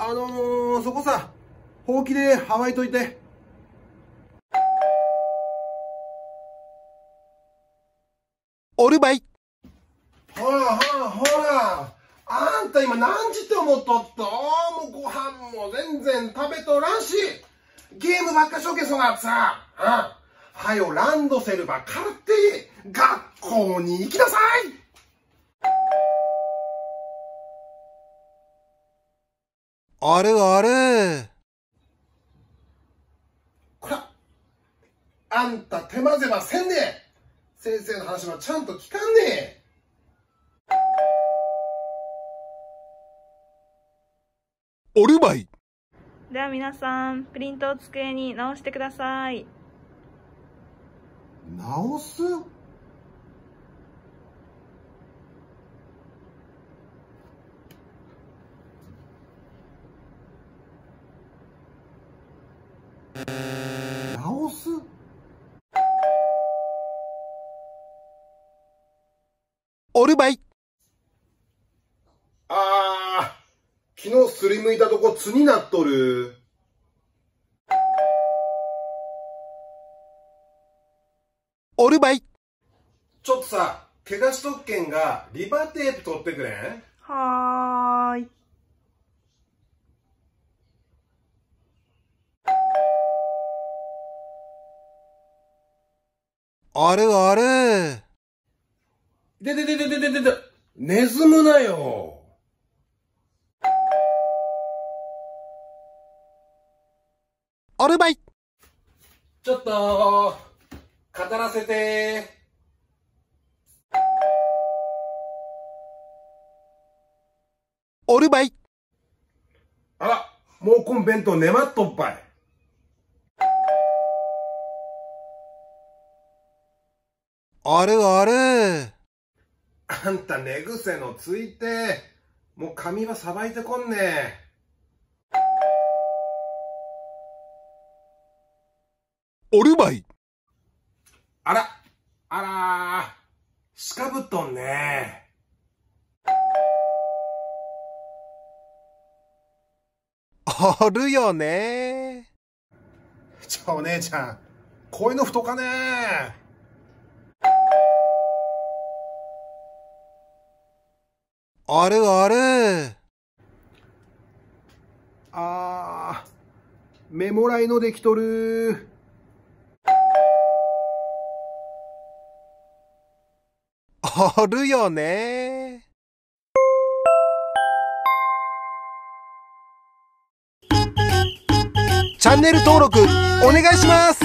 あのー、そこさ、ほうきでハいといて。おるばい。ほらほらほら。あんた今何時って思っとっと？もうご飯も全然食べとらんし。ゲームばっかしょけそがさ。うん。はよランドセルば買って、学校に行きなさいあるある。こら、あんた手間狭せんね先生の話はちゃんと聞かんねおるばい。では皆さん、プリントを机に直してください。直す？直す？おるばい。ああ、昨日すりむいたとこつになっとる。おるばい。ちょっとさ、怪我しとっけんがリバーテープ取ってくれん？はーい。あるある。でででででででで、寝ずむなよ。おるばい。ちょっと、語らせて。おるばい。あら、もうこん弁当ねまっとっぱい。あるある。あんた寝癖のついて、もう髪はさばいてこんね。おるばい。あら、あらしかぶっとんね。あるよね。ちょ、お姉ちゃん、こういうの太かねあるある。あー、メモライのできとる。あるよね。チャンネル登録お願いします